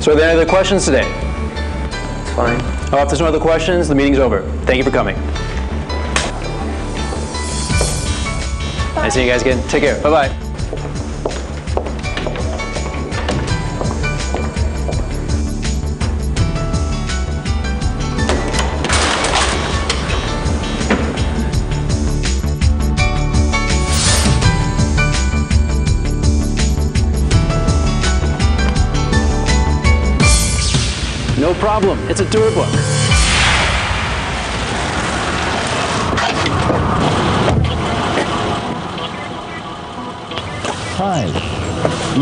So are there any other questions today? It's fine. Oh, if there's no other questions, the meeting's over. Thank you for coming. Nice seeing you guys again. Take care. Bye-bye. No problem. It's a Durabook. Hi.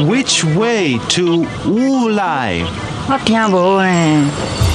Which way to Wulai? What can boy?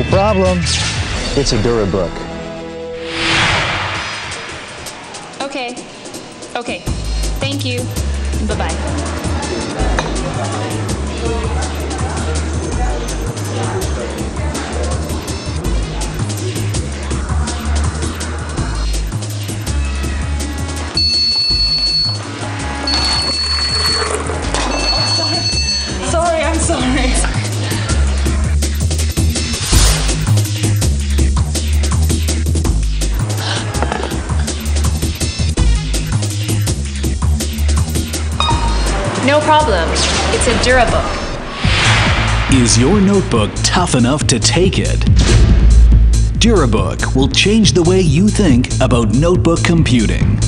No problem. It's a Durabook. Okay. Okay. Thank you. Bye bye No problem. It's a Durabook. Is your notebook tough enough to take it? Durabook will change the way you think about notebook computing.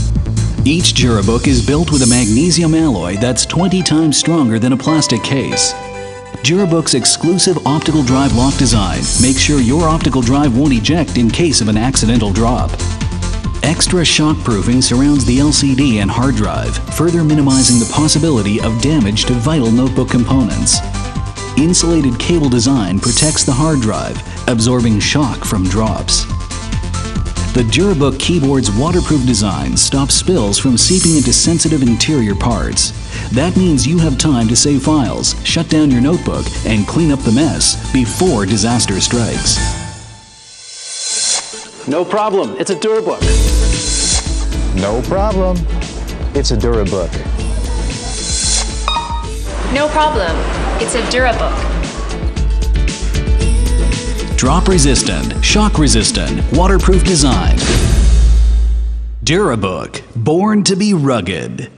Each Durabook is built with a magnesium alloy that's 20 times stronger than a plastic case. Durabook's exclusive optical drive lock design makes sure your optical drive won't eject in case of an accidental drop. Extra shockproofing surrounds the LCD and hard drive, further minimizing the possibility of damage to vital notebook components. Insulated cable design protects the hard drive, absorbing shock from drops. The Durabook keyboard's waterproof design stops spills from seeping into sensitive interior parts. That means you have time to save files, shut down your notebook, and clean up the mess before disaster strikes. No problem. It's a Durabook. No problem. It's a Durabook. No problem. It's a Durabook. Drop resistant, shock resistant, waterproof design. Durabook, born to be rugged.